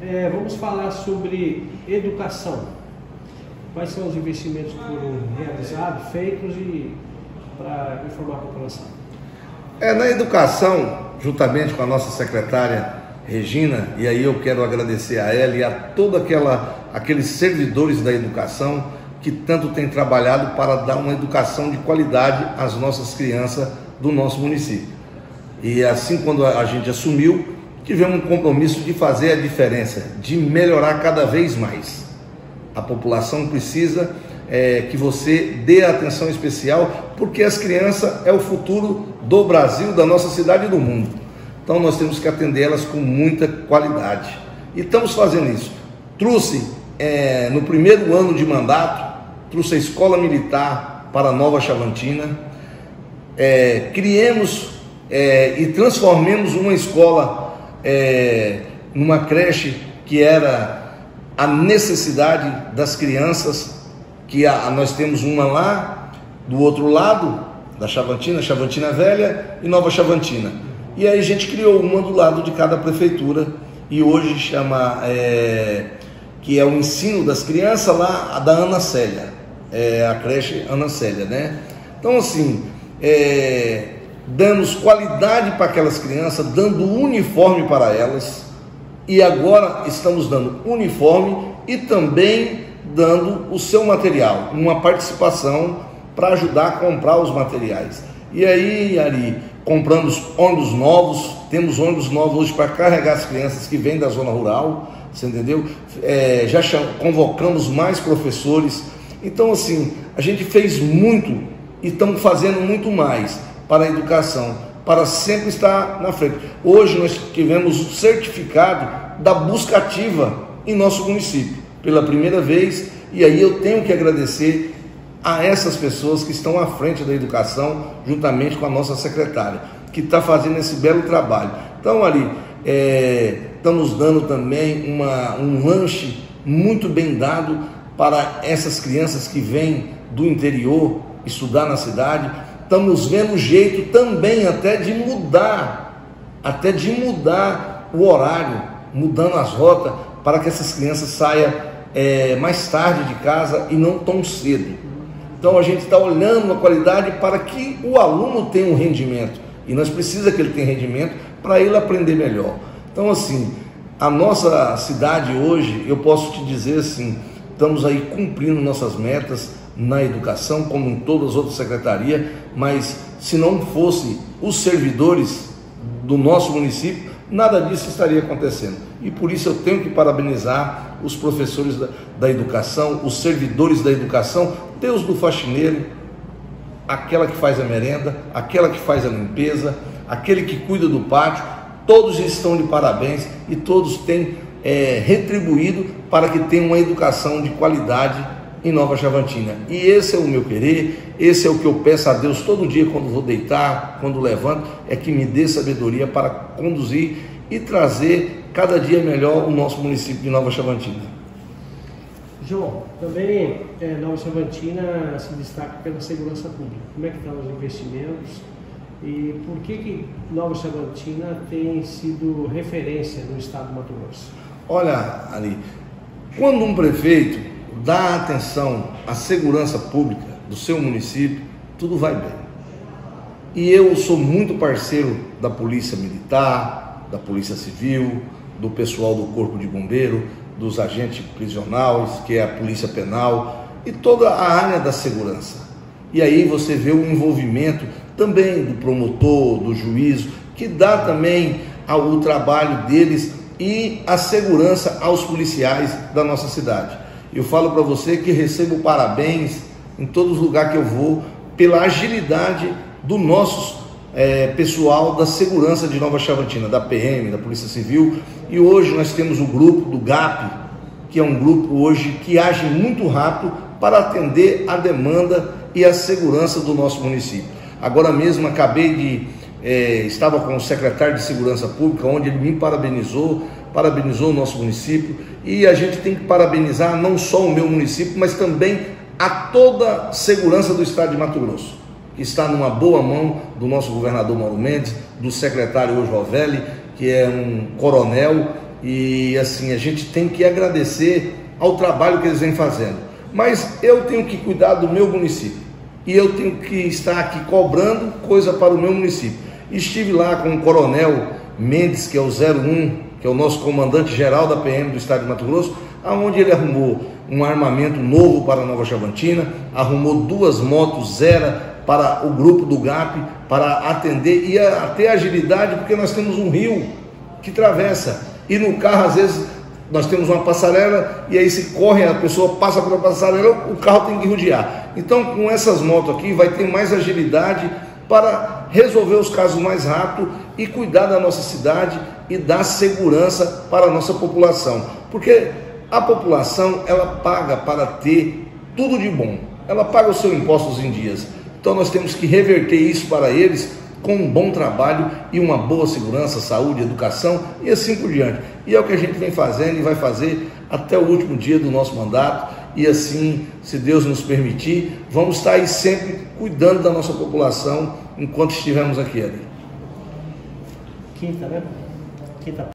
é, vamos falar sobre educação. Quais são os investimentos que foram realizados, feitos e para informar a população? É, na educação, juntamente com a nossa secretária Regina, e aí eu quero agradecer a ela e a todos aqueles servidores da educação que tanto têm trabalhado para dar uma educação de qualidade às nossas crianças do nosso município. E assim, quando a gente assumiu, tivemos um compromisso de fazer a diferença, de melhorar cada vez mais. A população precisa é, que você dê atenção especial, porque as crianças é o futuro do Brasil, da nossa cidade e do mundo. Então nós temos que atendê-las com muita qualidade. E estamos fazendo isso. Trouxe é, no primeiro ano de mandato, trouxe a escola militar para Nova Chavantina, é, criemos é, e transformemos uma escola é, numa creche que era a necessidade das crianças, que a, nós temos uma lá do outro lado da Chavantina, Chavantina Velha e Nova Chavantina. E aí a gente criou uma do lado de cada prefeitura e hoje chama é, que é o ensino das crianças lá a da Ana Célia, é, a creche Ana Célia, né? Então assim, é, damos qualidade para aquelas crianças, dando uniforme para elas, e agora estamos dando uniforme e também dando o seu material, uma participação para ajudar a comprar os materiais. E aí, Ari, compramos ônibus novos, temos ônibus novos hoje para carregar as crianças que vêm da zona rural, você entendeu? É, já convocamos mais professores. Então, assim, a gente fez muito e estamos fazendo muito mais para a educação, para sempre estar na frente. Hoje nós tivemos o certificado da busca ativa em nosso município, pela primeira vez, e aí eu tenho que agradecer a essas pessoas que estão à frente da educação, juntamente com a nossa secretária, que está fazendo esse belo trabalho. Então, ali, é, estamos dando também uma, um lanche muito bem dado para essas crianças que vêm do interior estudar na cidade estamos vendo jeito também até de mudar, até de mudar o horário, mudando as rotas, para que essas crianças saiam é, mais tarde de casa e não tão cedo. Então a gente está olhando a qualidade para que o aluno tenha um rendimento. E nós precisamos que ele tenha rendimento para ele aprender melhor. Então, assim, a nossa cidade hoje, eu posso te dizer assim, estamos aí cumprindo nossas metas, na educação, como em todas as outras secretarias, mas se não fosse os servidores do nosso município, nada disso estaria acontecendo. E por isso eu tenho que parabenizar os professores da, da educação, os servidores da educação, Deus do faxineiro, aquela que faz a merenda, aquela que faz a limpeza, aquele que cuida do pátio, todos estão de parabéns e todos têm é, retribuído para que tenham uma educação de qualidade em Nova Chavantina. E esse é o meu querer, esse é o que eu peço a Deus todo dia quando vou deitar, quando levanto, é que me dê sabedoria para conduzir e trazer cada dia melhor o nosso município de Nova Chavantina. João, também é, Nova Chavantina se destaca pela segurança pública. Como é que estão os investimentos e por que, que Nova Chavantina tem sido referência no estado do Mato Grosso? Olha, Ali, quando um prefeito dá atenção à segurança pública do seu município, tudo vai bem. E eu sou muito parceiro da Polícia Militar, da Polícia Civil, do pessoal do Corpo de Bombeiro, dos agentes prisionais, que é a Polícia Penal e toda a área da segurança. E aí você vê o envolvimento também do promotor, do juízo, que dá também ao trabalho deles e a segurança aos policiais da nossa cidade. Eu falo para você que recebo parabéns em todos os lugares que eu vou pela agilidade do nosso é, pessoal da segurança de Nova Chavantina, da PM, da Polícia Civil. E hoje nós temos o grupo do GAP, que é um grupo hoje que age muito rápido para atender a demanda e a segurança do nosso município. Agora mesmo acabei de é, estava com o secretário de Segurança Pública, onde ele me parabenizou parabenizou o nosso município e a gente tem que parabenizar não só o meu município, mas também a toda a segurança do estado de Mato Grosso, que está numa boa mão do nosso governador Mauro Mendes, do secretário hoje Rovelli, que é um coronel E assim, a gente tem que agradecer ao trabalho que eles vêm fazendo. Mas eu tenho que cuidar do meu município. E eu tenho que estar aqui cobrando coisa para o meu município. Estive lá com o coronel Mendes, que é o 01, que é o nosso comandante geral da PM do estado de Mato Grosso, aonde ele arrumou um armamento novo para a Nova Chavantina, arrumou duas motos zero para o grupo do GAP, para atender e até agilidade, porque nós temos um rio que atravessa. E no carro, às vezes, nós temos uma passarela e aí se corre, a pessoa passa pela passarela, o carro tem que rodear. Então, com essas motos aqui, vai ter mais agilidade para resolver os casos mais rápido e cuidar da nossa cidade e dar segurança para a nossa população. Porque a população, ela paga para ter tudo de bom. Ela paga os seus impostos em dias. Então nós temos que reverter isso para eles com um bom trabalho e uma boa segurança, saúde, educação e assim por diante. E é o que a gente vem fazendo e vai fazer até o último dia do nosso mandato. E assim, se Deus nos permitir, vamos estar aí sempre cuidando da nossa população enquanto estivermos aqui. Ali. Quinta, né? Quinta.